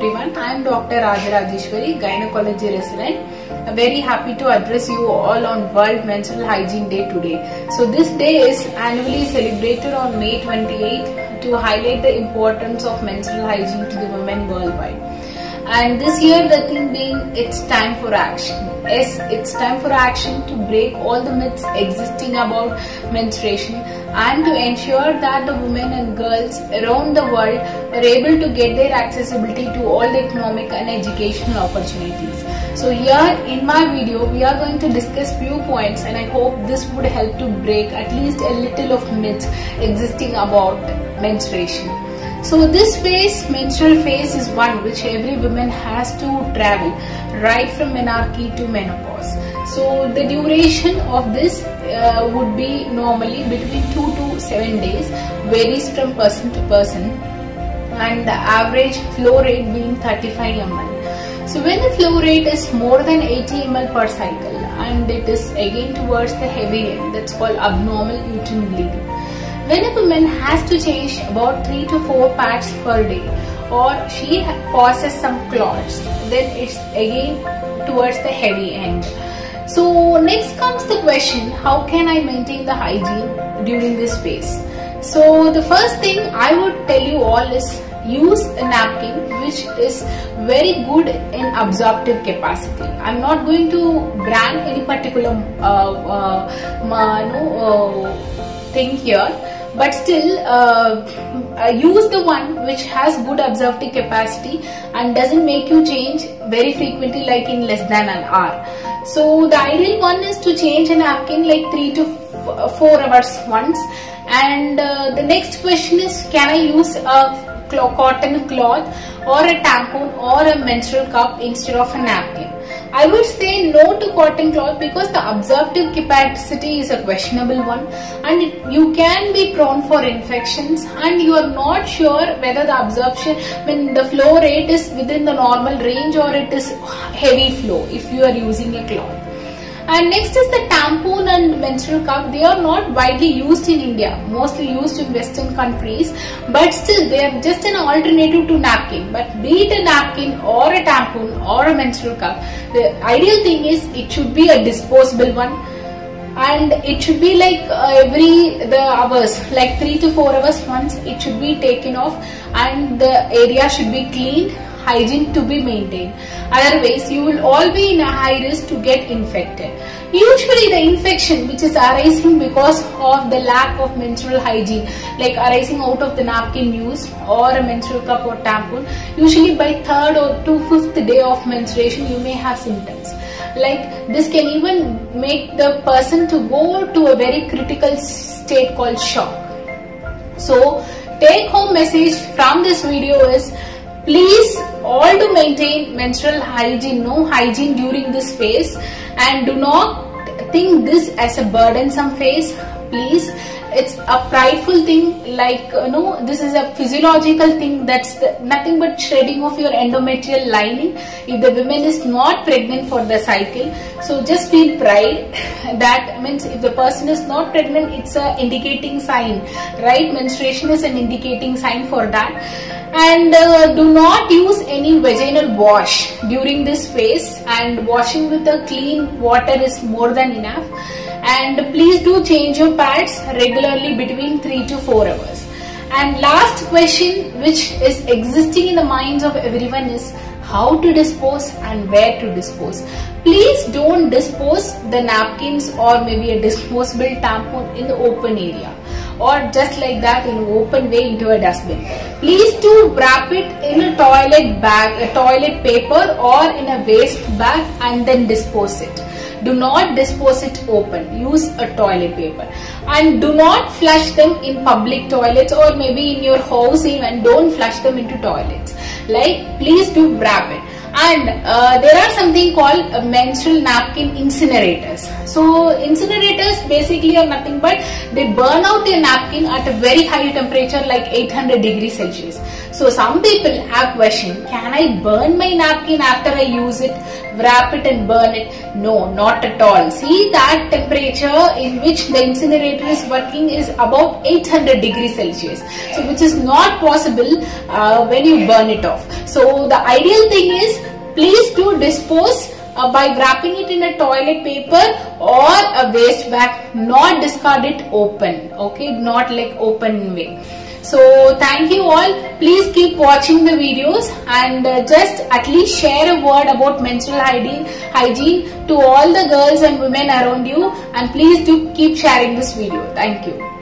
Dr. Rajarajeshwari, gynecology resident. Very happy to address you all on World Menstrual Hygiene Day today. So this day is annually celebrated on May 28 to highlight the importance of menstrual hygiene to the women worldwide. And this year the theme being it's time for action. Yes, it's time for action to break all the myths existing about menstruation and to ensure that the women and girls around the world are able to get their accessibility to all the economic and educational opportunities. So here in my video we are going to discuss few points and I hope this would help to break at least a little of myths existing about menstruation. So this phase, menstrual phase is one which every woman has to travel right from menarche to menopause. So the duration of this uh, would be normally between 2 to 7 days, varies from person to person and the average flow rate being 35 ml. So when the flow rate is more than 80 ml per cycle and it is again towards the heavy end that's called abnormal uterine bleeding. When a woman has to change about 3 to 4 pads per day or she causes some clots then it's again towards the heavy end. So next comes the question how can I maintain the hygiene during this phase? So the first thing I would tell you all is use a napkin which is very good in absorptive capacity. I'm not going to brand any particular uh, uh, no, uh, thing here but still uh, use the one which has good absorptive capacity and doesn't make you change very frequently like in less than an hour. So the ideal one is to change a napkin like 3 to 4 hours once and uh, the next question is can I use a cotton cloth or a tampon or a menstrual cup instead of a napkin. I would say no to cotton cloth because the absorptive capacity is a questionable one and it, you can be prone for infections and you are not sure whether the absorption when the flow rate is within the normal range or it is heavy flow if you are using a cloth. And next is the tampon and menstrual cup. They are not widely used in India, mostly used in western countries, but still they are just an alternative to napkin. But be it a napkin or a tampon or a menstrual cup, the ideal thing is it should be a disposable one. And it should be like uh, every the hours like 3 to 4 hours once it should be taken off and the area should be cleaned hygiene to be maintained. Otherwise, you will all be in a high risk to get infected. Usually, the infection which is arising because of the lack of menstrual hygiene, like arising out of the napkin use or a menstrual cup or tampon, usually by third or to fifth day of menstruation, you may have symptoms. Like this can even make the person to go to a very critical state called shock. So, take home message from this video is please all to maintain menstrual hygiene no hygiene during this phase. And do not think this as a burdensome phase. Please it's a prideful thing like you know this is a physiological thing that's the, nothing but shredding of your endometrial lining. If the woman is not pregnant for the cycle so just feel pride. That means if the person is not pregnant it's a indicating sign right? Menstruation is an indicating sign for that. And uh, do not use any vaginal wash during this phase. And washing with a clean water is more than enough and please do change your pads regularly between 3 to 4 hours and last question which is existing in the minds of everyone is how to dispose and where to dispose please don't dispose the napkins or maybe a disposable tampon in the open area or just like that in an open way into a dustbin. Please do wrap it in a toilet bag, a toilet paper or in a waste bag and then dispose it. Do not dispose it open. Use a toilet paper. And do not flush them in public toilets or maybe in your house even. Don't flush them into toilets. Like please do wrap it and uh, there are something called uh, menstrual napkin incinerators so incinerators basically are nothing but they burn out a napkin at a very high temperature like 800 degrees celsius so some people have question can i burn my napkin after i use it? Wrap it and burn it? No not at all. See that temperature in which the incinerator is working is about 800 degrees celsius. So which is not possible uh, when you burn it off. So the ideal thing is please do dispose uh, by wrapping it in a toilet paper or a waste bag. Not discard it open. Okay? Not like open way so thank you all. Please keep watching the videos and uh, just at least share a word about menstrual hygiene hygiene to all the girls and women around you. And please do keep sharing this video. Thank you